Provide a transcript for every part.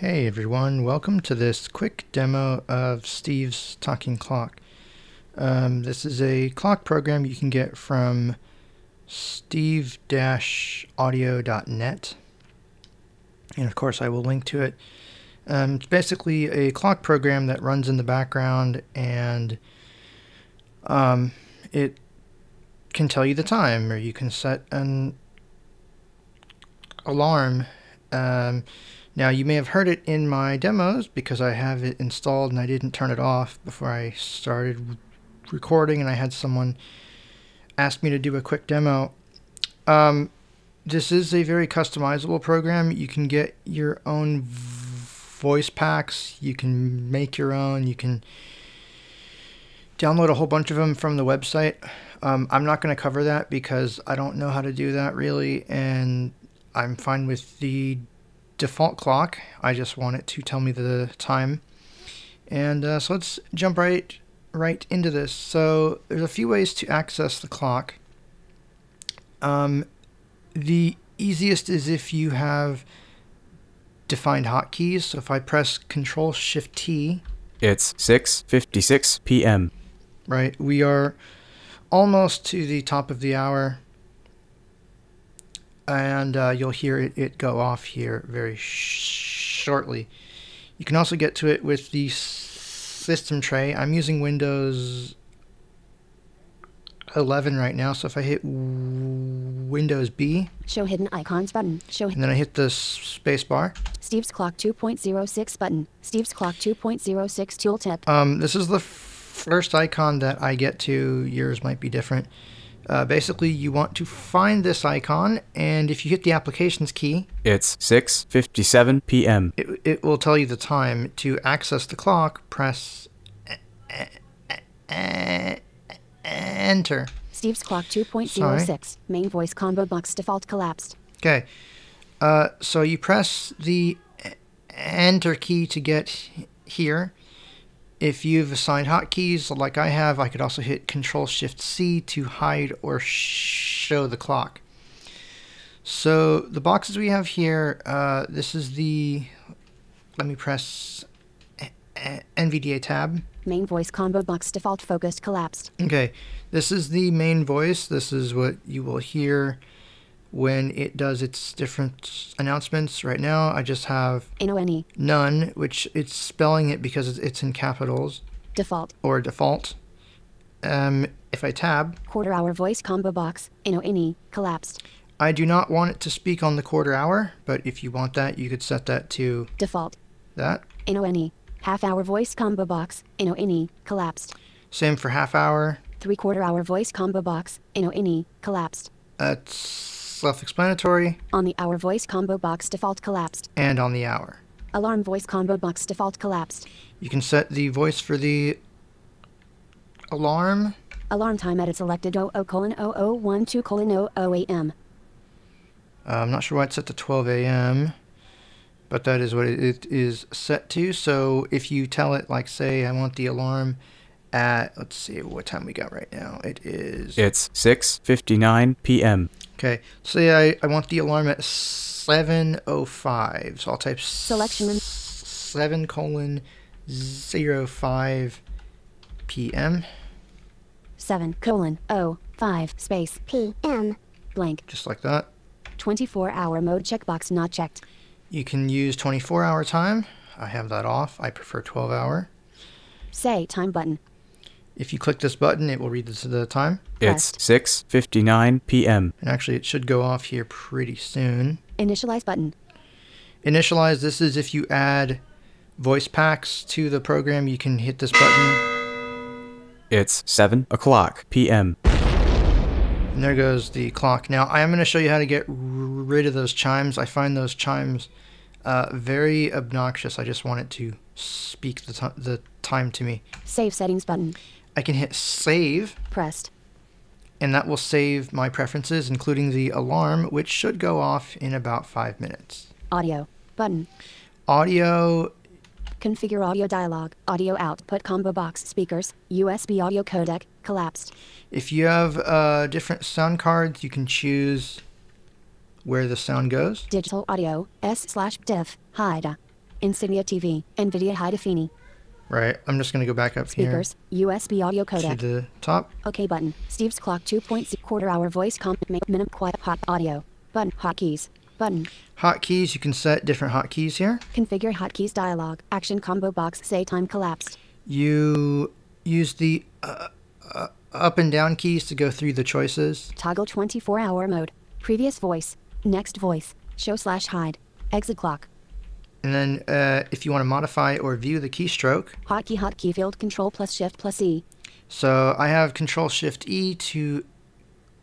Hey everyone, welcome to this quick demo of Steve's Talking Clock. Um, this is a clock program you can get from steve-audio.net and of course I will link to it. Um, it's basically a clock program that runs in the background and um, it can tell you the time or you can set an alarm um, now you may have heard it in my demos because I have it installed and I didn't turn it off before I started recording and I had someone ask me to do a quick demo. Um, this is a very customizable program. You can get your own voice packs. You can make your own. You can download a whole bunch of them from the website. Um, I'm not going to cover that because I don't know how to do that really, and I'm fine with the default clock. I just want it to tell me the time. And uh, so let's jump right right into this. So there's a few ways to access the clock. Um, the easiest is if you have defined hotkeys. So if I press Control Shift T, It's 6:56 p.m. right, we are almost to the top of the hour and uh, you'll hear it, it, go off here very sh shortly. You can also get to it with the system tray. I'm using Windows 11 right now, so if I hit Windows B, Show hidden icons button. Show and then I hit the space bar, Steve's clock 2.06 button. Steve's clock 2.06 tooltip. um, this is the first icon that I get to. Yours might be different. Uh, basically, you want to find this icon, and if you hit the applications key, It's 6:57 p.m. it, it will tell you the time. To access the clock, press e- e- e- enter. Steve's clock 2.06. Sorry. Main voice combo box default collapsed. Okay, uh, so you press the enter key to get here. If you've assigned hotkeys like I have, I could also hit Control Shift C to hide or show the clock. So the boxes we have here, uh, this is the, let me press NVDA tab. Main voice combo box default focused collapsed. Okay, this is the main voice. This is what you will hear when it does its different announcements. Right now, I just have NONE. none, which it's spelling it because it's- it's in capitals Default. or default. Um, if I tab, Quarter hour voice combo box. NONE. Collapsed. I do not want it to speak on the quarter hour, but if you want that, you could set that to Default. that. NONE. Half hour voice combo box. NONE. Collapsed. Same for half hour. Three quarter hour voice combo box. NONE. Collapsed. That's self-explanatory, On the hour voice combo box default collapsed. and on the hour. Alarm voice combo box default collapsed. You can set the voice for the alarm. Alarm time edit selected 00 colon 0012 colon 00 AM. Uh, I'm not sure why it's set to 12 a.m., but that is what it, it is set to. So if you tell it, like, say, I want the alarm at, let's see what time we got right now. It is, It's 6:59 p.m. okay, say I, I want the alarm at 7.05. So I'll type Selection. 7 colon 05 p.m., 7 colon 0 5 space PM blank just like that. 24 hour mode checkbox not checked. You can use 24 hour time. I have that off. I prefer 12 hour. Say time button. If you click this button, it will read the, the time. It's 6:59 p.m. And actually, it should go off here pretty soon. Initialize button. Initialize, this is if you add voice packs to the program, you can hit this button. It's 7 o'clock p.m. And there goes the clock. Now, I am going to show you how to get rid of those chimes. I find those chimes uh, very obnoxious. I just want it to speak the, ti the time to me. Save settings button. I can hit save, Pressed. and that will save my preferences, including the alarm, which should go off in about five minutes. Audio button. Audio, Configure audio dialog. Audio output combo box speakers. USB audio codec. Collapsed. if you have uh, different sound cards, you can choose where the sound goes. Digital audio. S slash diff. Hide. Insignia TV, NVIDIA High Defini, Right. I'm just going to go back up speakers, USB audio here to the top. OK button. Steve's clock 2.6 quarter hour voice comp make minimum quiet hot audio. Button hotkeys. Button. Hotkeys, you can set different hotkeys here. Configure hotkeys dialog. Action combo box say time collapsed. You use the uh, uh, up and down keys to go through the choices. Toggle 24 hour mode. Previous voice. Next voice. Show slash hide. Exit clock. And then uh, if you want to modify or view the keystroke, Hotkey hotkey field control plus shift plus E. so I have Control Shift E to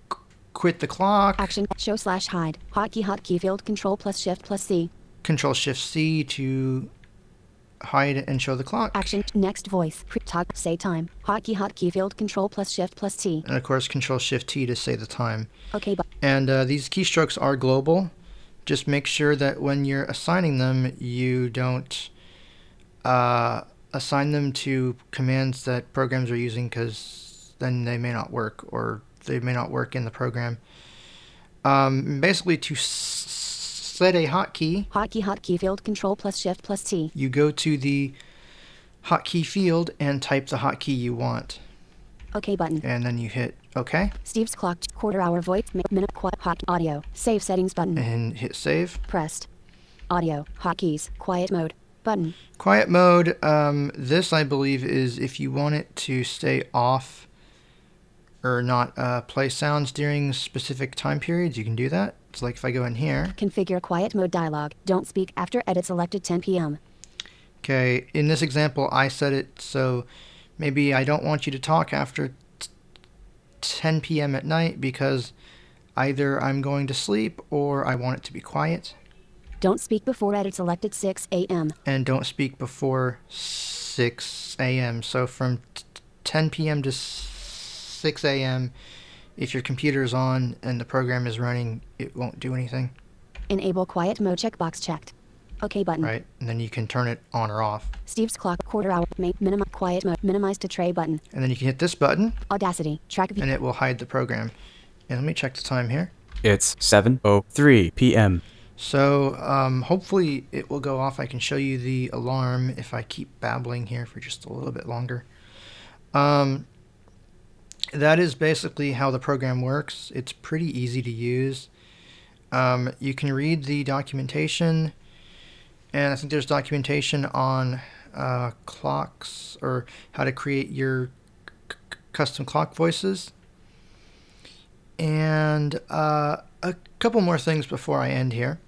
qu- quit the clock, Action show slash hide. Hotkey hotkey field control plus shift plus C. Control Shift C to hide and show the clock, Action next voice. Tog say time. Hotkey hotkey field control plus shift plus T. and of course Control Shift T to say the time. OK bu- And uh, these keystrokes are global. Just make sure that when you're assigning them, you don't uh, assign them to commands that programs are using because then they may not work or they may not work in the program. Um, basically, to set a hotkey, hotkey hotkey field control plus shift plus T. you go to the hotkey field and type the hotkey you want, OK button. and then you hit OK Steve's clock quarter hour voice mi- minute quiet hot audio. Save settings button. and hit save. Pressed. Audio. Hotkeys. Quiet mode. Button. Quiet mode, um, this I believe is if you want it to stay off or not uh, play sounds during specific time periods, you can do that. It's like if I go in here. Configure quiet mode dialog. Don't speak after edit selected 10 p.m. Okay, in this example, I set it so maybe I don't want you to talk after 10 p.m. at night because either I'm going to sleep or I want it to be quiet. Don't speak before edit selected 6 a.m. and don't speak before 6 a.m. So from t- 10 p.m. to 6 a.m., if your computer is on and the program is running, it won't do anything, Enable quiet mode checkbox checked. OK button. right? And then you can turn it on or off. Steve's clock quarter hour ma- minimum quiet mode minimize to tray button. And then you can hit this button Audacity. Track view. and it will hide the program. And let me check the time here. It's 7:03 p.m. So um, hopefully it will go off. I can show you the alarm if I keep babbling here for just a little bit longer. Um, that is basically how the program works. It's pretty easy to use. Um, you can read the documentation, and I think there's documentation on uh, clocks or how to create your custom clock voices. And uh, a couple more things before I end here.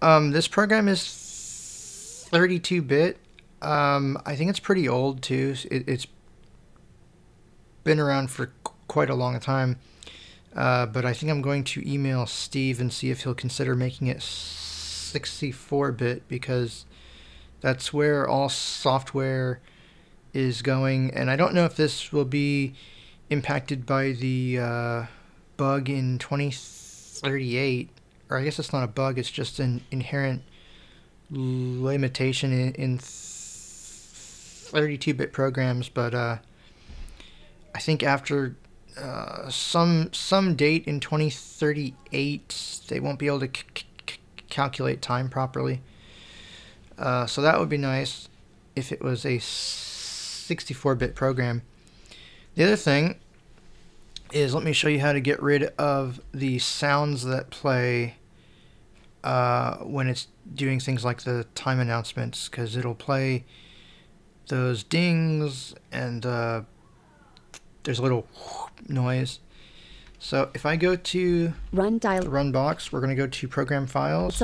Um, this program is 32-bit. Um, I think it's pretty old too. It, it's been around for qu- quite a long time. Uh, but I think I'm going to email Steve and see if he'll consider making it 64-bit because that's where all software is going. And I don't know if this will be impacted by the uh, bug in 2038 or I guess it's not a bug, it's just an inherent limitation in, in 32-bit programs. But uh, I think after uh, some some date in 2038, they won't be able to calculate time properly. Uh, so that would be nice if it was a 64-bit program. The other thing is let me show you how to get rid of the sounds that play uh, when it's doing things like the time announcements because it'll play those dings and uh, there's a little noise. So if I go to Run dial. run box, we're going to go to program files.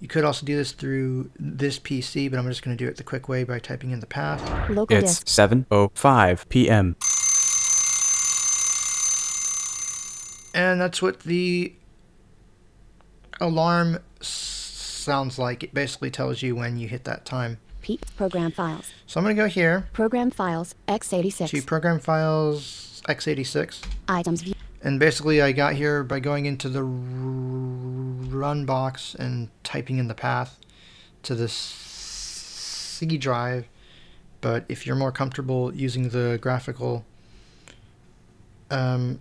You could also do this through this PC, but I'm just going to do it the quick way by typing in the path. Local It's 7:05 p.m. And that's what the alarm sounds like. It basically tells you when you hit that time. P. Program files. So I'm going to go here Program files. x86. To program files x86. Items view. And basically I got here by going into the run box and typing in the path to the C drive. But if you're more comfortable using the graphical um,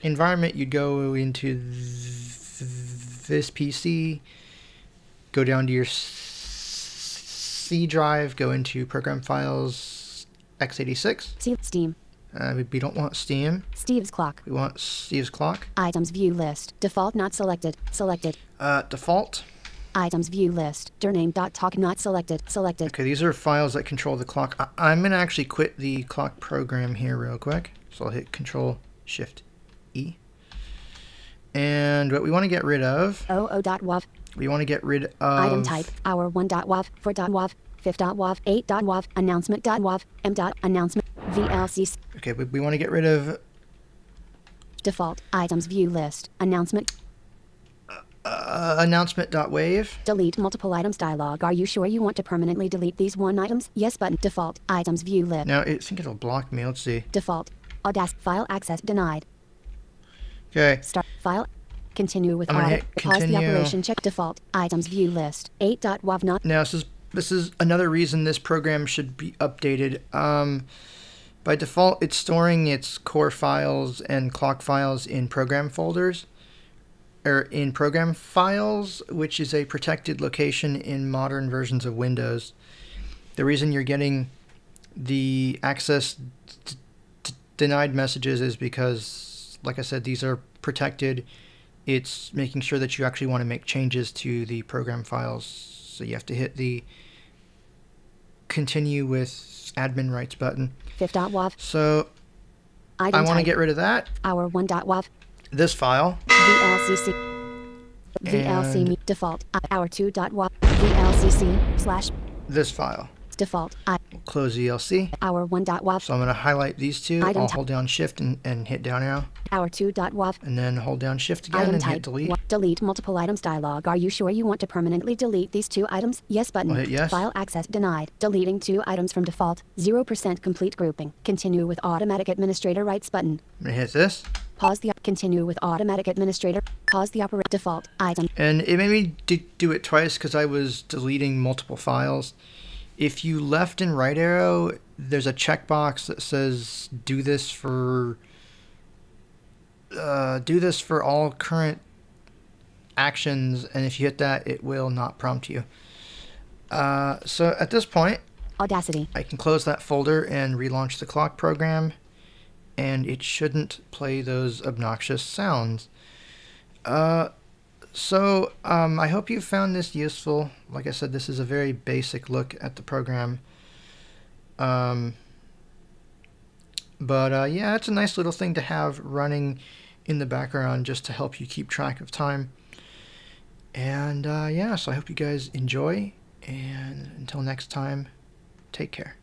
environment, you'd go into th- this PC, go down to your C drive, go into Program Files x86. Steam. Uh, we, we don't want Steam. Steve's clock. We want Steve's clock. Items view list. Default not selected. Selected. Uh, default. Items view list. Durname.talk not selected. Selected. Okay, these are files that control the clock. I- I'm gonna actually quit the clock program here real quick. So I'll hit Control Shift E. And what we want to get rid of, oo.wav. we want to get rid of Item type. Hour 1.wav. 4.wav. 5.wav. 8.wav. Announcement.wav. M. dot Announcement. VLC. Okay, we, we want to get rid of Default. Items view list. Announcement. uh, announcement.wave. Delete multiple items dialog. Are you sure you want to permanently delete these one items? Yes button. Default. Items view list. Now, I think it'll block me. Let's see. Default. Audacity. File access denied. Okay, Start. File. Continue with audit. Pause the operation. Check default. Items view list. eight 8.wav not. now this is this is another reason this program should be updated. Um, by default, it's storing its core files and clock files in program folders, or in program files, which is a protected location in modern versions of Windows. The reason you're getting the access denied messages is because, like I said, these are protected. It's making sure that you actually want to make changes to the program files. So you have to hit the continue with admin rights button. 5.wav. So Item I want to get rid of that. Hour 1.wav. This file. VLCC. VLC And- me default. Hour 2.wav. VLCC slash This file. default. I, close ELC. hour 1.wav. So I'm going to highlight these two. Item I'll hold down Shift and, and hit down arrow. Hour 2.wav. And then hold down Shift again Item and type. hit delete. Delete multiple items dialog. Are you sure you want to permanently delete these two items? Yes button. I'll hit yes. File access denied. Deleting two items from default. 0% complete grouping. Continue with automatic administrator rights button. I'm hit this. Pause the continue with automatic administrator. Pause the operator default item. And it made me d- do it twice because I was deleting multiple files. If you left and right arrow, there's a checkbox that says do this for uh, do this for all current actions, and if you hit that, it will not prompt you. Uh, so at this point, Audacity. I can close that folder and relaunch the clock program, and it shouldn't play those obnoxious sounds. Uh, so um, I hope you found this useful. Like I said, this is a very basic look at the program. Um, but uh, yeah, it's a nice little thing to have running in the background just to help you keep track of time. And uh, yeah, so I hope you guys enjoy. And until next time, take care.